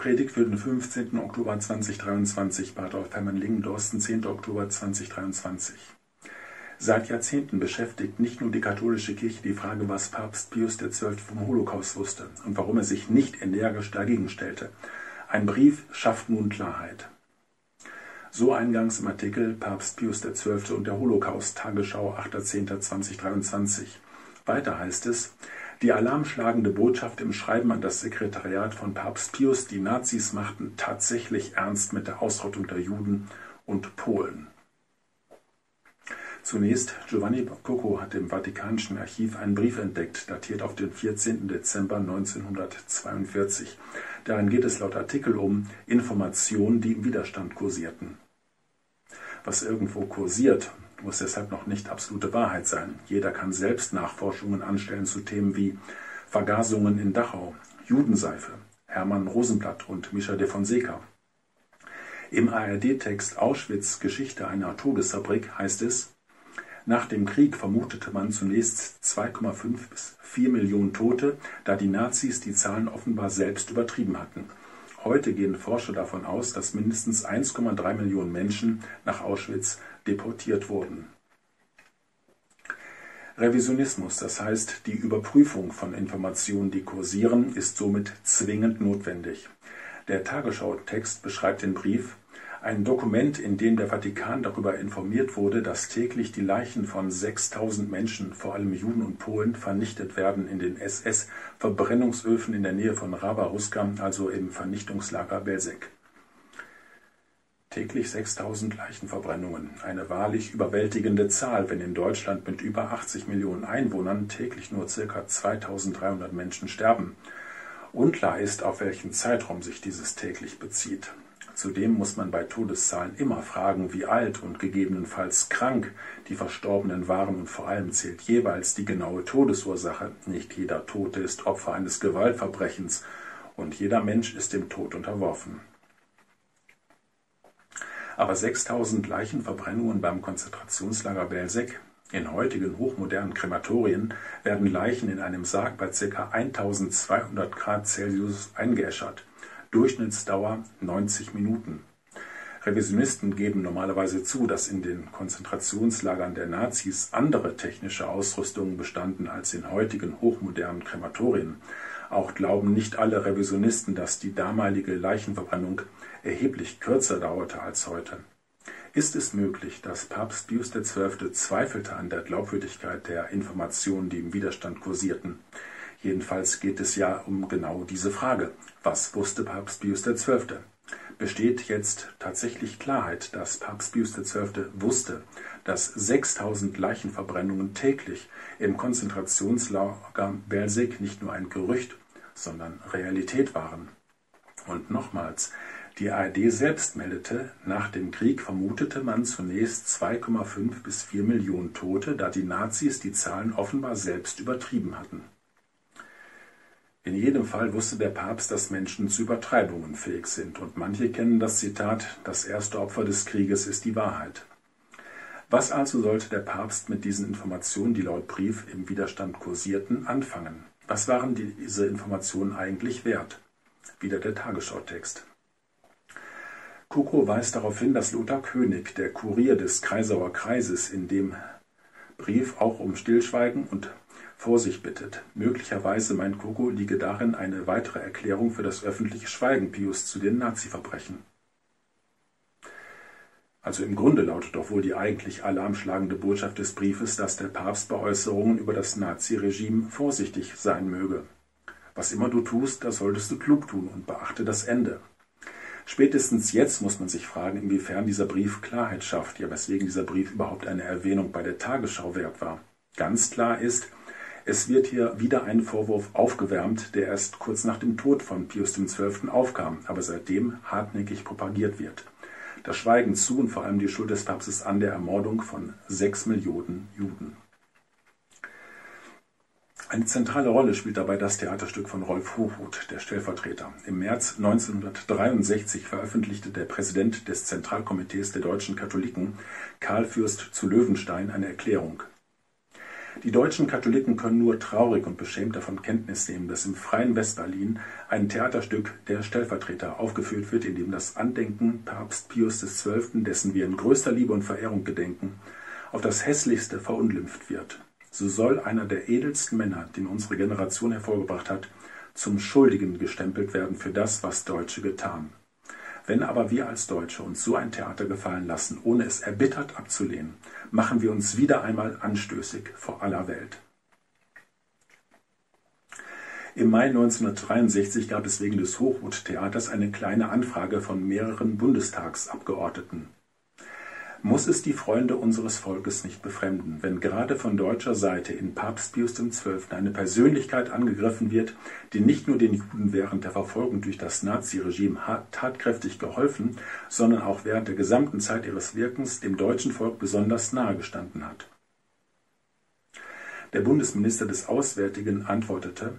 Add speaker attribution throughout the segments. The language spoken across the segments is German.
Speaker 1: Predigt für den 15. Oktober 2023, Bad Hermann-Lingen-Dorsten, 10. Oktober 2023. Seit Jahrzehnten beschäftigt nicht nur die katholische Kirche die Frage, was Papst Pius XII. vom Holocaust wusste und warum er sich nicht energisch dagegen stellte. Ein Brief schafft nun Klarheit. So eingangs im Artikel Papst Pius XII. und der Holocaust, Tagesschau 8.10.2023. Weiter heißt es, die alarmschlagende Botschaft im Schreiben an das Sekretariat von Papst Pius, die Nazis machten tatsächlich ernst mit der Ausrottung der Juden und Polen. Zunächst, Giovanni Cocco hat im Vatikanischen Archiv einen Brief entdeckt, datiert auf den 14. Dezember 1942. Darin geht es laut Artikel um Informationen, die im Widerstand kursierten. Was irgendwo kursiert muss deshalb noch nicht absolute Wahrheit sein. Jeder kann selbst Nachforschungen anstellen zu Themen wie Vergasungen in Dachau, Judenseife, Hermann Rosenblatt und Mischa de Fonseca. Im ARD-Text Auschwitz Geschichte einer Todesfabrik heißt es, nach dem Krieg vermutete man zunächst 2,5 bis 4 Millionen Tote, da die Nazis die Zahlen offenbar selbst übertrieben hatten. Heute gehen Forscher davon aus, dass mindestens 1,3 Millionen Menschen nach Auschwitz deportiert wurden. Revisionismus, das heißt die Überprüfung von Informationen, die kursieren, ist somit zwingend notwendig. Der Tagesschau-Text beschreibt den Brief ein Dokument, in dem der Vatikan darüber informiert wurde, dass täglich die Leichen von 6000 Menschen, vor allem Juden und Polen, vernichtet werden in den SS-Verbrennungsöfen in der Nähe von Rabaruska, also im Vernichtungslager Belzec. Täglich 6000 Leichenverbrennungen, eine wahrlich überwältigende Zahl, wenn in Deutschland mit über 80 Millionen Einwohnern täglich nur ca. 2300 Menschen sterben. Unklar ist, auf welchen Zeitraum sich dieses täglich bezieht. Zudem muss man bei Todeszahlen immer fragen, wie alt und gegebenenfalls krank die Verstorbenen waren und vor allem zählt jeweils die genaue Todesursache. Nicht jeder Tote ist Opfer eines Gewaltverbrechens und jeder Mensch ist dem Tod unterworfen. Aber 6000 Leichenverbrennungen beim Konzentrationslager Belzec in heutigen hochmodernen Krematorien werden Leichen in einem Sarg bei ca. 1200 Grad Celsius eingeäschert. Durchschnittsdauer 90 Minuten. Revisionisten geben normalerweise zu, dass in den Konzentrationslagern der Nazis andere technische Ausrüstungen bestanden als in heutigen hochmodernen Krematorien. Auch glauben nicht alle Revisionisten, dass die damalige Leichenverbrennung erheblich kürzer dauerte als heute. Ist es möglich, dass Papst Pius XII. zweifelte an der Glaubwürdigkeit der Informationen, die im Widerstand kursierten? Jedenfalls geht es ja um genau diese Frage. Was wusste Papst Pius XII.? Besteht jetzt tatsächlich Klarheit, dass Papst Pius XII. wusste, dass 6000 Leichenverbrennungen täglich im Konzentrationslager Belzec nicht nur ein Gerücht, sondern Realität waren? Und nochmals, die ARD selbst meldete, nach dem Krieg vermutete man zunächst 2,5 bis 4 Millionen Tote, da die Nazis die Zahlen offenbar selbst übertrieben hatten. In jedem Fall wusste der Papst, dass Menschen zu Übertreibungen fähig sind, und manche kennen das Zitat Das erste Opfer des Krieges ist die Wahrheit. Was also sollte der Papst mit diesen Informationen, die laut Brief im Widerstand kursierten, anfangen? Was waren diese Informationen eigentlich wert? Wieder der Tagesschau-Text. Kuko weist darauf hin, dass Lothar König, der Kurier des Kreisauer Kreises, in dem Brief auch um Stillschweigen und Vorsicht bittet. Möglicherweise meint Coco liege darin eine weitere Erklärung für das öffentliche Schweigen Pius zu den Nazi-Verbrechen. Also im Grunde lautet doch wohl die eigentlich alarmschlagende Botschaft des Briefes, dass der Papst bei Äußerungen über das Nazi-Regime vorsichtig sein möge. Was immer du tust, das solltest du klug tun und beachte das Ende. Spätestens jetzt muss man sich fragen, inwiefern dieser Brief Klarheit schafft, ja weswegen dieser Brief überhaupt eine Erwähnung bei der Tagesschau wert war. Ganz klar ist, es wird hier wieder ein Vorwurf aufgewärmt, der erst kurz nach dem Tod von Pius XII. aufkam, aber seitdem hartnäckig propagiert wird. Das Schweigen zu und vor allem die Schuld des Papstes an der Ermordung von sechs Millionen Juden. Eine zentrale Rolle spielt dabei das Theaterstück von Rolf Hochhuth, der Stellvertreter. Im März 1963 veröffentlichte der Präsident des Zentralkomitees der deutschen Katholiken, Karl Fürst zu Löwenstein, eine Erklärung. Die deutschen Katholiken können nur traurig und beschämt davon Kenntnis nehmen, dass im freien Westberlin ein Theaterstück Der Stellvertreter aufgeführt wird, in dem das Andenken Papst Pius XII., dessen wir in größter Liebe und Verehrung gedenken, auf das hässlichste verunglimpft wird. So soll einer der edelsten Männer, den unsere Generation hervorgebracht hat, zum Schuldigen gestempelt werden für das, was Deutsche getan. Wenn aber wir als Deutsche uns so ein Theater gefallen lassen, ohne es erbittert abzulehnen, machen wir uns wieder einmal anstößig vor aller Welt. Im Mai 1963 gab es wegen des Hochhut-Theaters eine kleine Anfrage von mehreren Bundestagsabgeordneten. Muss es die Freunde unseres Volkes nicht befremden, wenn gerade von deutscher Seite in Papst Pius XII. eine Persönlichkeit angegriffen wird, die nicht nur den Juden während der Verfolgung durch das Naziregime tatkräftig geholfen, sondern auch während der gesamten Zeit ihres Wirkens dem deutschen Volk besonders nahe gestanden hat? Der Bundesminister des Auswärtigen antwortete,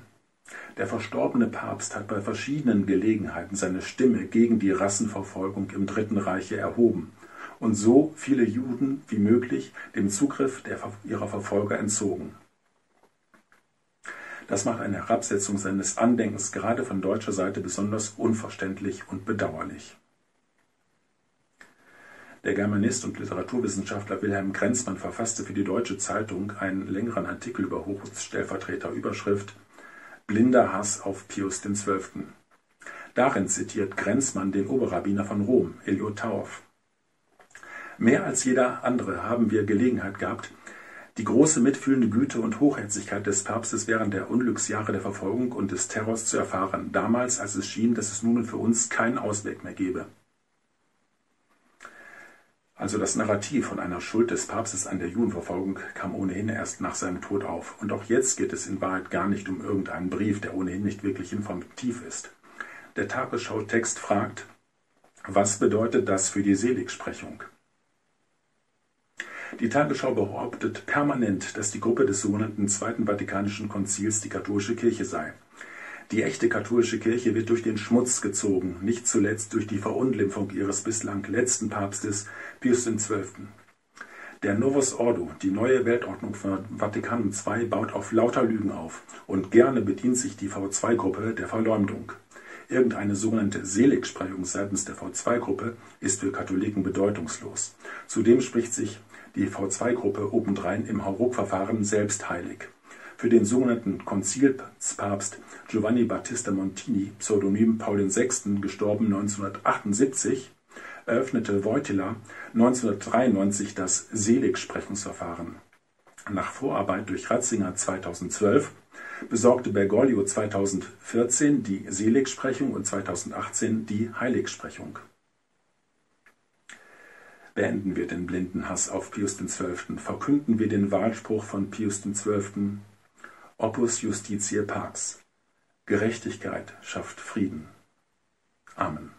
Speaker 1: der verstorbene Papst hat bei verschiedenen Gelegenheiten seine Stimme gegen die Rassenverfolgung im Dritten Reiche erhoben und so viele Juden wie möglich dem Zugriff der, ihrer Verfolger entzogen. Das macht eine Herabsetzung seines Andenkens gerade von deutscher Seite besonders unverständlich und bedauerlich. Der Germanist und Literaturwissenschaftler Wilhelm Grenzmann verfasste für die Deutsche Zeitung einen längeren Artikel über Hochhuts Stellvertreter Überschrift Blinder Hass auf Pius XII. Darin zitiert Grenzmann den Oberrabbiner von Rom, Elio Tauf. Mehr als jeder andere haben wir Gelegenheit gehabt, die große mitfühlende Güte und Hochherzigkeit des Papstes während der Unglücksjahre der Verfolgung und des Terrors zu erfahren, damals, als es schien, dass es nun für uns keinen Ausweg mehr gebe. Also das Narrativ von einer Schuld des Papstes an der Judenverfolgung kam ohnehin erst nach seinem Tod auf. Und auch jetzt geht es in Wahrheit gar nicht um irgendeinen Brief, der ohnehin nicht wirklich informativ ist. Der Tagesschau-Text fragt, was bedeutet das für die Seligsprechung? Die Tagesschau behauptet permanent, dass die Gruppe des sogenannten Zweiten Vatikanischen Konzils die katholische Kirche sei. Die echte katholische Kirche wird durch den Schmutz gezogen, nicht zuletzt durch die Verunglimpfung ihres bislang letzten Papstes Pius XII. Der Novus Ordo, die neue Weltordnung von Vatikan II, baut auf lauter Lügen auf und gerne bedient sich die V2-Gruppe der Verleumdung. Irgendeine sogenannte Seligsprechung seitens der V2-Gruppe ist für Katholiken bedeutungslos. Zudem spricht sich die V2-Gruppe obendrein im Hauruck-Verfahren selbst heilig. Für den sogenannten Konzilspapst Giovanni Battista Montini, Pseudonym Paul VI., gestorben 1978, eröffnete Wojtyla 1993 das Seligsprechungsverfahren. Nach Vorarbeit durch Ratzinger 2012 besorgte Bergoglio 2014 die Seligsprechung und 2018 die Heiligsprechung. Beenden wir den blinden Hass auf Pius XII., verkünden wir den Wahlspruch von Pius XII. Opus Justitiae Pax. Gerechtigkeit schafft Frieden. Amen.